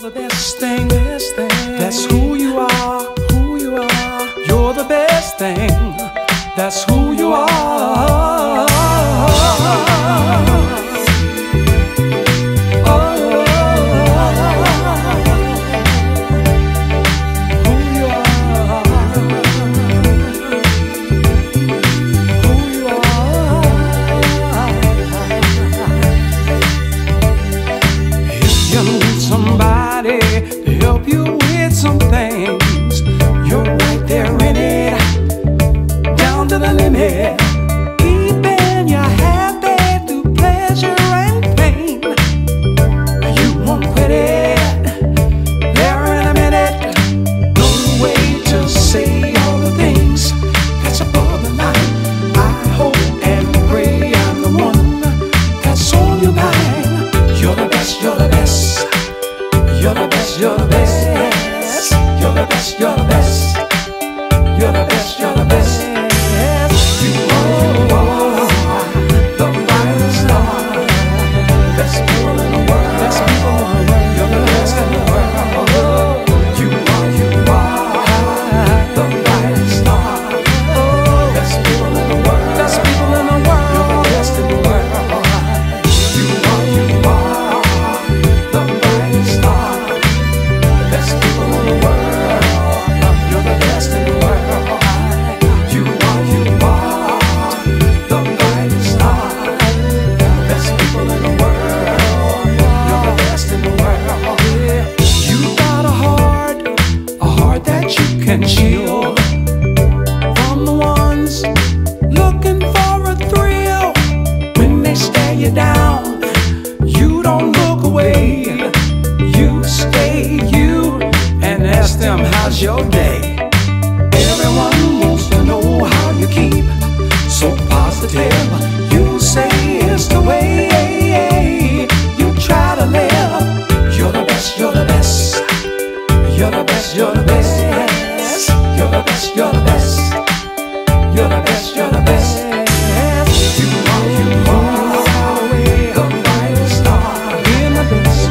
The best thing, best thing. That's who you are, who you are. You're the best thing. That's who you are. help you with something. It's your best.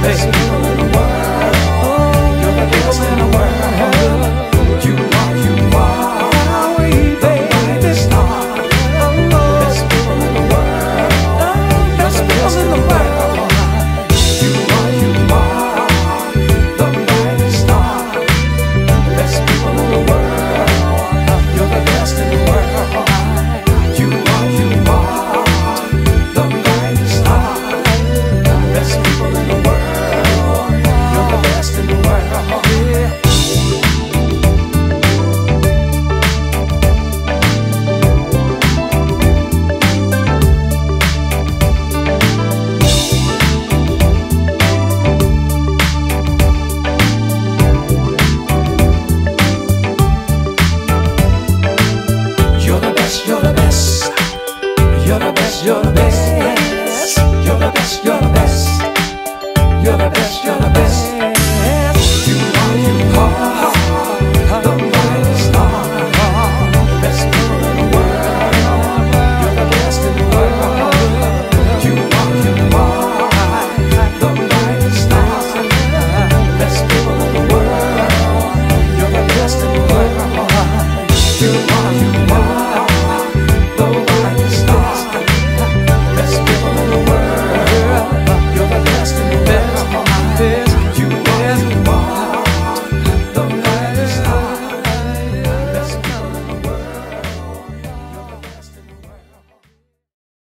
嘿